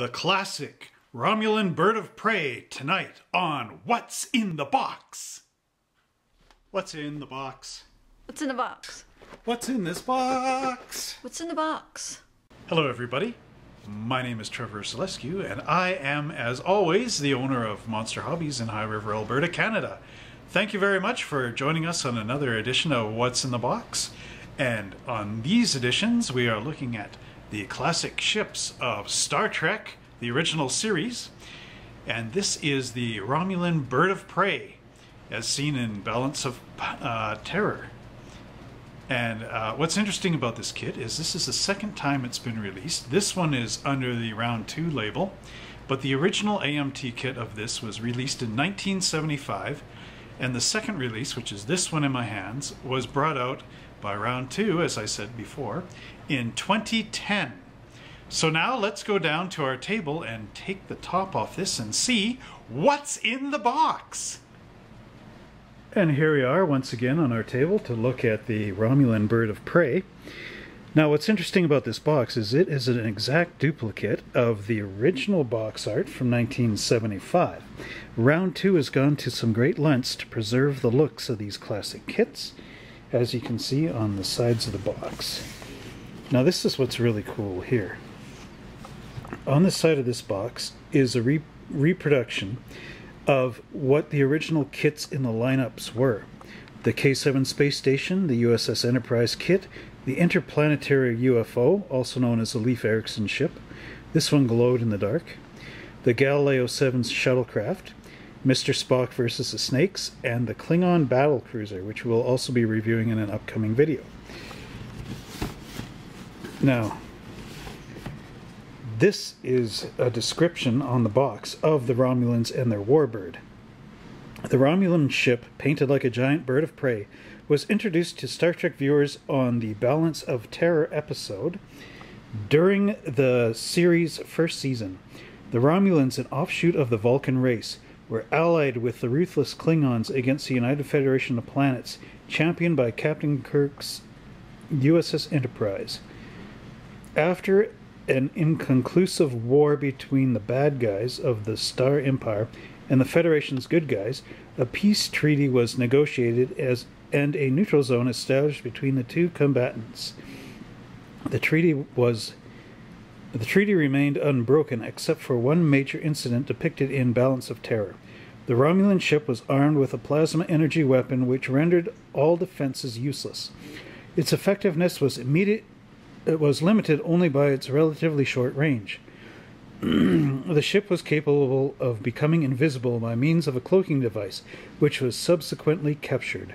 the classic Romulan bird of prey tonight on What's in the Box? What's in the box? What's in the box? What's in this box? What's in the box? Hello, everybody. My name is Trevor Selescu, and I am, as always, the owner of Monster Hobbies in High River, Alberta, Canada. Thank you very much for joining us on another edition of What's in the Box. And on these editions, we are looking at the classic ships of Star Trek, the original series. And this is the Romulan Bird of Prey, as seen in Balance of uh, Terror. And uh, what's interesting about this kit is this is the second time it's been released. This one is under the Round 2 label, but the original AMT kit of this was released in 1975, and the second release, which is this one in my hands, was brought out by Round 2, as I said before, in 2010. So now let's go down to our table and take the top off this and see what's in the box. And here we are once again on our table to look at the Romulan bird of prey. Now what's interesting about this box is it is an exact duplicate of the original box art from 1975. Round 2 has gone to some great lengths to preserve the looks of these classic kits, as you can see on the sides of the box. Now this is what's really cool here. On the side of this box is a re reproduction of what the original kits in the lineups were. The K-7 space station, the USS Enterprise kit, the interplanetary UFO, also known as the Leif Erikson ship. This one glowed in the dark. The Galileo 7 shuttlecraft, Mr. Spock versus the Snakes, and the Klingon battle cruiser, which we'll also be reviewing in an upcoming video. Now, this is a description on the box of the Romulans and their warbird. The Romulan ship, painted like a giant bird of prey, was introduced to Star Trek viewers on the Balance of Terror episode during the series' first season. The Romulans, an offshoot of the Vulcan race, were allied with the ruthless Klingons against the United Federation of Planets, championed by Captain Kirk's USS Enterprise. After an inconclusive war between the bad guys of the Star Empire and the Federation's good guys, a peace treaty was negotiated as and a neutral zone established between the two combatants. The treaty was the treaty remained unbroken except for one major incident depicted in Balance of Terror. The Romulan ship was armed with a plasma energy weapon which rendered all defenses useless. Its effectiveness was immediate it was limited only by its relatively short range. the ship was capable of becoming invisible by means of a cloaking device, which was subsequently captured.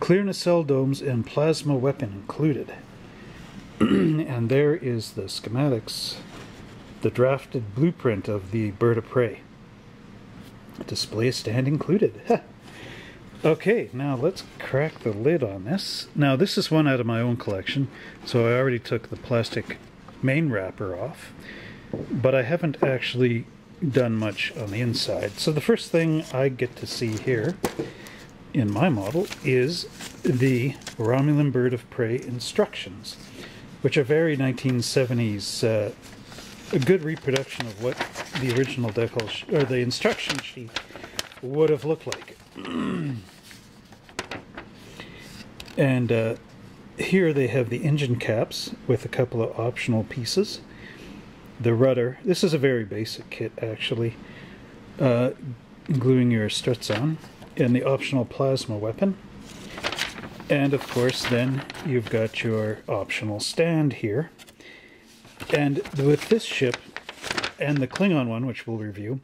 Clear nacelle domes and plasma weapon included. and there is the schematics, the drafted blueprint of the bird of prey. Display stand included. Okay, now let's crack the lid on this. Now this is one out of my own collection, so I already took the plastic main wrapper off, but I haven't actually done much on the inside. So the first thing I get to see here in my model is the Romulan Bird of Prey instructions, which are very 1970s, uh, a good reproduction of what the original decal or the instruction sheet would have looked like. And uh, here they have the engine caps with a couple of optional pieces. The rudder. This is a very basic kit, actually. Uh, gluing your struts on. And the optional plasma weapon. And of course, then you've got your optional stand here. And with this ship and the Klingon one, which we'll review,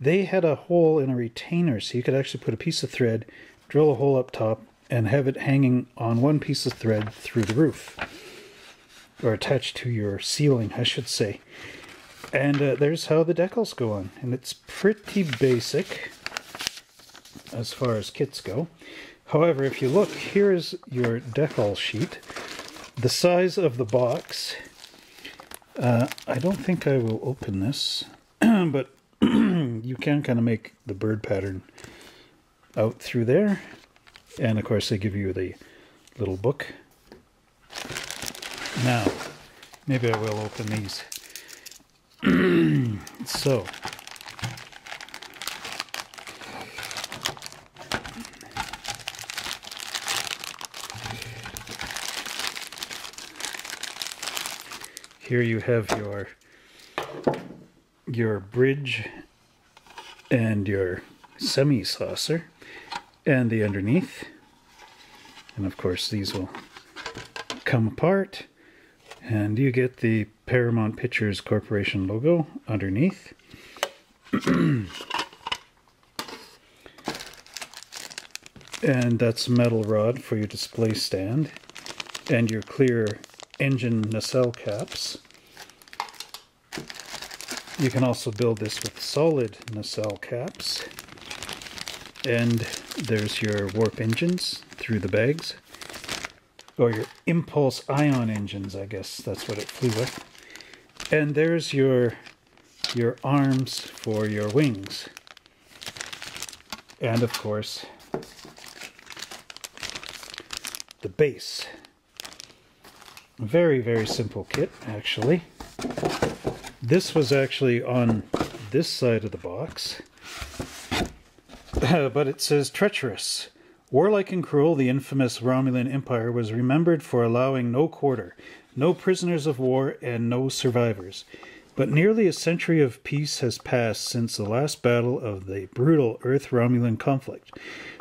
they had a hole in a retainer, so you could actually put a piece of thread, drill a hole up top, and have it hanging on one piece of thread through the roof or attached to your ceiling, I should say. And uh, there's how the decals go on, and it's pretty basic as far as kits go. However, if you look, here is your decal sheet. The size of the box. Uh, I don't think I will open this, but you can kind of make the bird pattern out through there. And of course, they give you the little book. Now, maybe I will open these. So, here you have your your bridge and your semi saucer and the underneath. And of course these will come apart and you get the Paramount Pictures Corporation logo underneath. And that's metal rod for your display stand and your clear engine nacelle caps. You can also build this with solid nacelle caps. And there's your warp engines through the bags. Or your impulse ion engines I guess that's what it flew with. And there's your your arms for your wings. And of course the base very very simple kit actually. This was actually on this side of the box. But it says treacherous. Warlike and cruel, the infamous Romulan Empire was remembered for allowing no quarter, no prisoners of war, and no survivors. But nearly a century of peace has passed since the last battle of the brutal Earth Romulan conflict.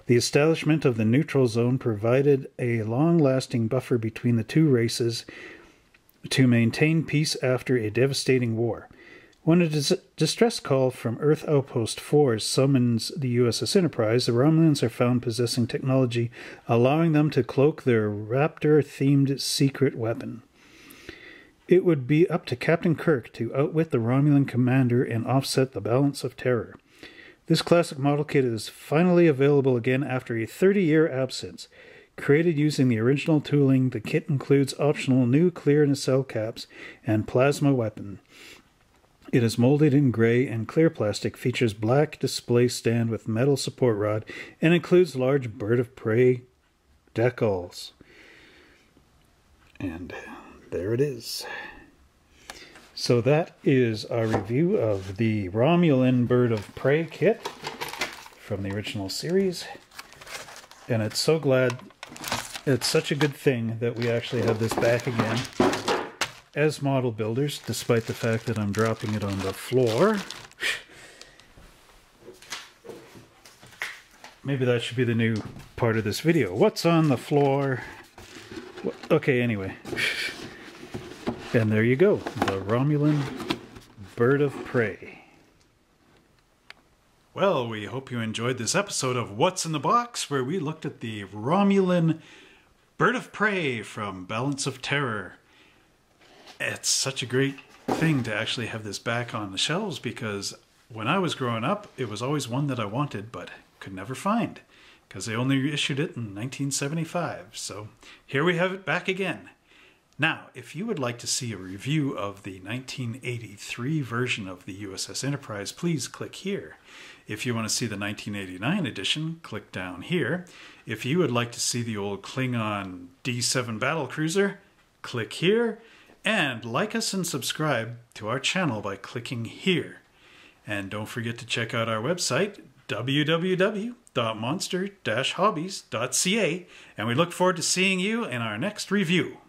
The establishment of the neutral zone provided a long lasting buffer between the two races to maintain peace after a devastating war. When a dis- distress call from Earth Outpost 4 summons the USS Enterprise, the Romulans are found possessing technology allowing them to cloak their Raptor themed secret weapon. It would be up to Captain Kirk to outwit the Romulan commander and offset the balance of terror. This classic model kit is finally available again after a 30 year absence. Created using the original tooling, the kit includes optional new clear nacelle caps and plasma weapon. It is molded in gray and clear plastic, features black display stand with metal support rod, and includes large bird of prey decals. And there it is. So that is our review of the Romulan Bird of Prey kit from the original series. And it's so glad, it's such a good thing that we actually have this back again as model builders, despite the fact that I'm dropping it on the floor. Maybe that should be the new part of this video. What's on the floor? Okay, anyway. And there you go, the Romulan Bird of Prey. Well, we hope you enjoyed this episode of What's in the Box, where we looked at the Romulan Bird of Prey from Balance of Terror it's such a great thing to actually have this back on the shelves because when I was growing up, it was always one that I wanted but could never find because they only issued it in 1975. So here we have it back again. Now, if you would like to see a review of the 1983 version of the USS Enterprise, please click here. If you want to see the 1989 edition, click down here. If you would like to see the old Klingon D7 battle cruiser, click here. And like us and subscribe to our channel by clicking here. And don't forget to check out our website, www.monster-hobbies.ca, and we look forward to seeing you in our next review.